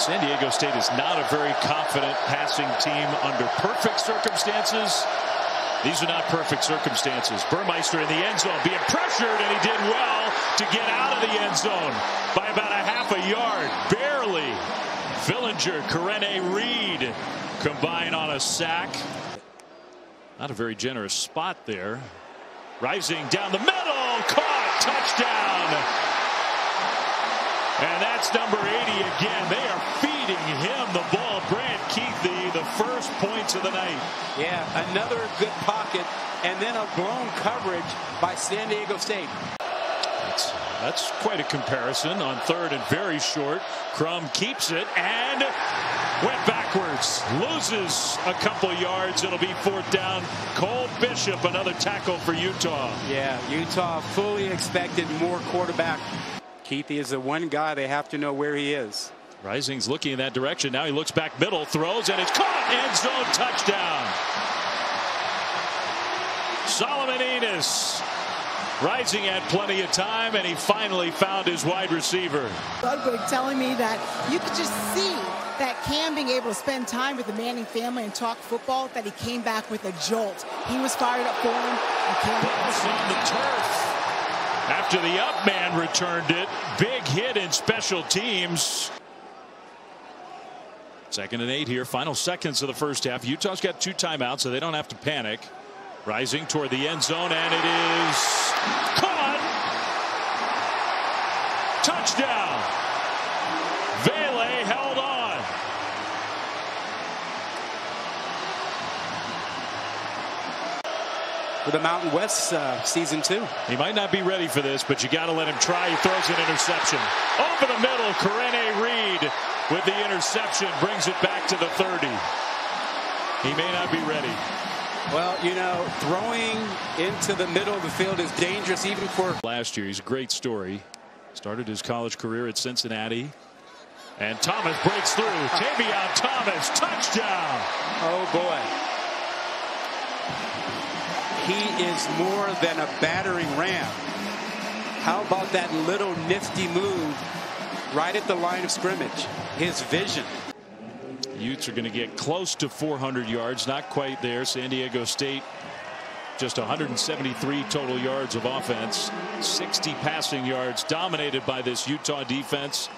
San Diego State is not a very confident passing team under perfect circumstances. These are not perfect circumstances. Burmeister in the end zone being pressured, and he did well to get out of the end zone by about a half a yard, barely. Fillinger, Karene Reed combine on a sack. Not a very generous spot there. Rising down the middle, caught, touchdown. And that's number 80 again. They first points of the night. Yeah, another good pocket, and then a blown coverage by San Diego State. That's, that's quite a comparison on third and very short. Crum keeps it and went backwards. Loses a couple yards. It'll be fourth down. Cole Bishop, another tackle for Utah. Yeah, Utah fully expected more quarterback. Kuithe is the one guy they have to know where he is. Rising's looking in that direction. Now he looks back middle, throws, and it's caught. End zone touchdown. Solomon Enis. Rising had plenty of time, and he finally found his wide receiver. Ludwig telling me that you could just see that Cam being able to spend time with the Manning family and talk football, that he came back with a jolt. He was fired up for him. And Cam on the turf. After the up man returned it, big hit in special teams. Second and eight here, final seconds of the first half. Utah's got two timeouts, so they don't have to panic. Rising toward the end zone, and it is caught. Touchdown. Vele held on. For the Mountain West uh, season two. He might not be ready for this, but you got to let him try. He throws an interception. Over the middle, Karene Reed with the interception brings it back to the 30. He may not be ready. Well, you know, throwing into the middle of the field is dangerous even for last year. He's a great story. Started his college career at Cincinnati. And Thomas breaks through. Tavion Thomas, touchdown. Oh, boy. He is more than a battering ram. How about that little nifty move right at the line of scrimmage? His vision. Utes are going to get close to 400 yards. Not quite there. San Diego State just 173 total yards of offense. 60 passing yards dominated by this Utah defense.